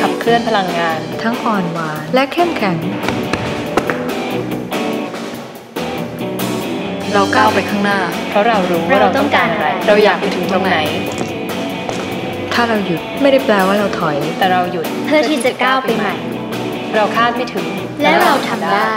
ขับเคลื่อนพลังงาน ทั้งอ่อนหวานและเข้มแข็ง เราก้าวไปข้างหน้า เพราะเรารู้ว่าเราต้องการอะไร เราอยากไปถึงตรงไหน ถ้าเราหยุดไม่ได้แปลว่าเราถอย แต่เราหยุดเพื่อที่จะก้าวไปใหม่ เราคาดไม่ถึง และเราทำได้